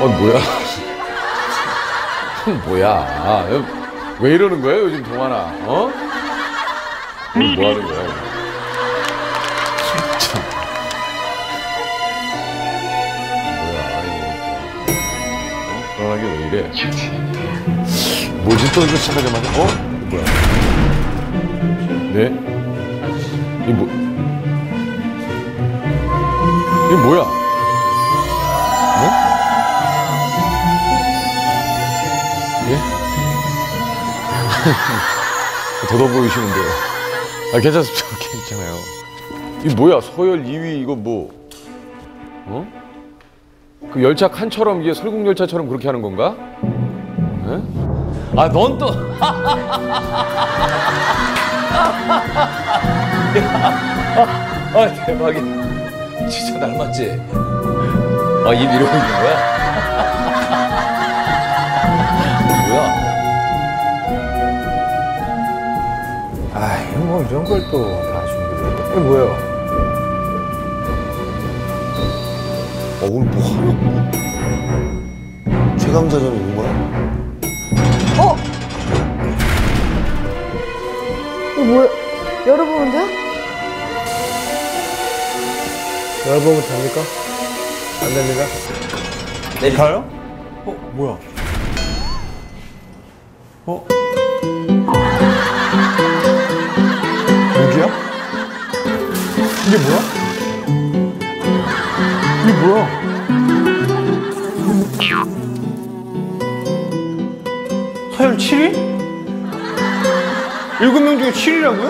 어 뭐야? 뭐야? 아, 왜 이러는 거예요 요즘 동아나? 어? 뭐 하는 거야? 어? 불안하게 왜 이래? 뭐지 또 이거 시작하자마자 어? 뭐야? 네? 이 뭐? 이 뭐야? 더더 보이시는데요. 아, 괜찮습니다. 괜찮아요. 이 뭐야? 서열 2위 이거 뭐? 어? 그 열차 칸처럼 이게 설국 열차처럼 그렇게 하는 건가? 예? 아, 넌 또. 아, 대박이다. 진짜 닮았지? 아, 입 이러고 있는 거야? 이런 걸 또 다 준비해. 이게 뭐예요? 어, 오늘 뭐 하는 최강자전 오는 거야? 어? 이거 뭐야? 열어보는데요? 열어보면 됩니까? 안 됩니다. 내릴까요? 어, 뭐야? 어? 이게 뭐야? 이게 뭐야? 서열 7위? 7명 중에 7위라고요?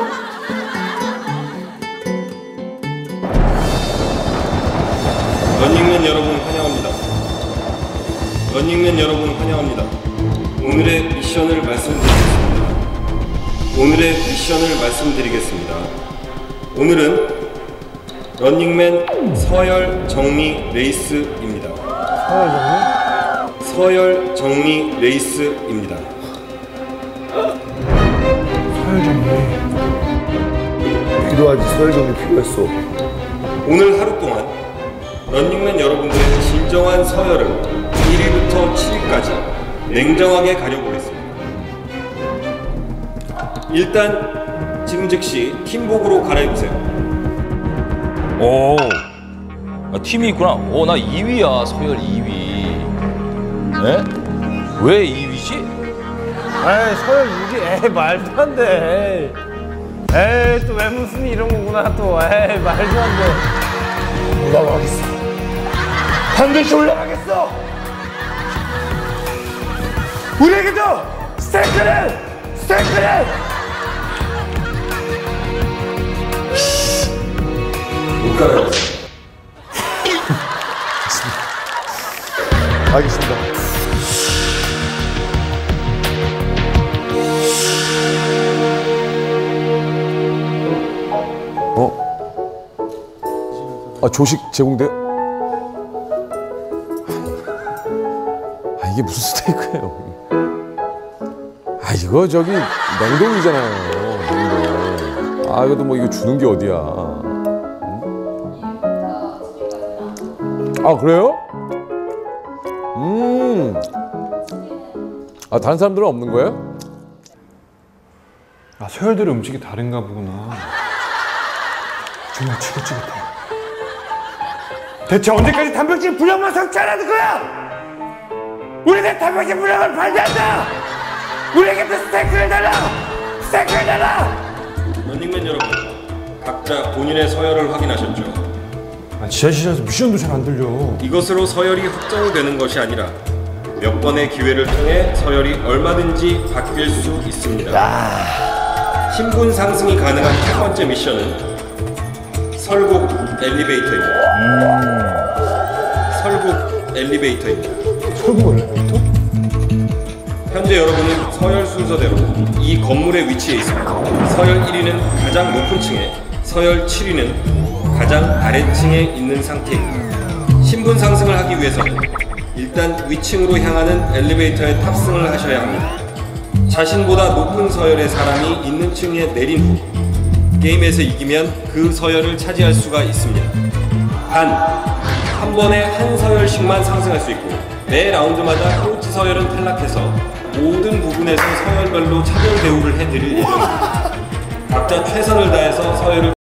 런닝맨 여러분 환영합니다. 런닝맨 여러분 환영합니다. 오늘의 미션을 말씀드리겠습니다. 오늘의 미션을 말씀드리겠습니다. 오늘은 런닝맨 서열 정리 레이스입니다. 서열 정리 레이스입니다. 필요하지, 서열 정리 필요했어. 오늘 하루 동안 런닝맨 여러분들의 진정한 서열을 1위부터 7위까지 냉정하게 가려보겠습니다. 일단 지금 즉시 팀복으로 갈아입으세요. 오, 아, 팀이 있구나. 오, 나 2위야. 서열 2위. 네? 왜 2위지? 에이, 서열 6위. 에이, 말도 안 돼. 에이, 또왜 무슨 이런 거구나, 또. 에이, 말도 안 돼. 올라가겠어. 반드시 올라가겠어! 우리에게도 스테이크는! 스테이크는! 못 갈아입었어. 알겠습니다. 아, 조식 제공돼요? 아, 이게 무슨 스테이크예요? 아, 이거 저기 냉동이잖아요. 냉동. 아, 이것도 뭐 이거 주는 게 어디야. 아, 그래요? 음. 아, 다른 사람들은 없는 거예요? 아, 서열대로 음식이 다른가 보구나. 정말 지긋지긋해. 대체 언제까지 단백질 불량만 삭제하는 거야? 우리는 단백질 불량을 반대한다! 우리에게도 스테이크를 달라! 스테이크를 달라! 런닝맨 여러분, 각자 본인의 서열을 확인하셨죠? 아, 지하실에서 미션도 잘 안 들려. 이것으로 서열이 확정되는 것이 아니라 몇 번의 기회를 통해 서열이 얼마든지 바뀔 수 있습니다. 신분 상승이 가능한 첫 번째 미션은 설국 엘리베이터입니다. 설국 엘리베이터입니다. 설국 엘리베이터? 현재 여러분은 서열 순서대로 이 건물의 위치에 있습니다. 서열 1위는 가장 높은 층에, 서열 7위는 가장 아래층에 있는 상태입니다. 신분 상승을 하기 위해서는 일단 위층으로 향하는 엘리베이터에 탑승을 하셔야 합니다. 자신보다 높은 서열의 사람이 있는 층에 내린 후 게임에서 이기면 그 서열을 차지할 수가 있습니다. 단, 한 번에 한 서열씩만 상승할 수 있고 매 라운드마다 꼴찌 서열은 탈락해서 모든 부분에서 서열별로 차별 대우를 해드릴 예정입니다. 각자 최선을 다해서 서열을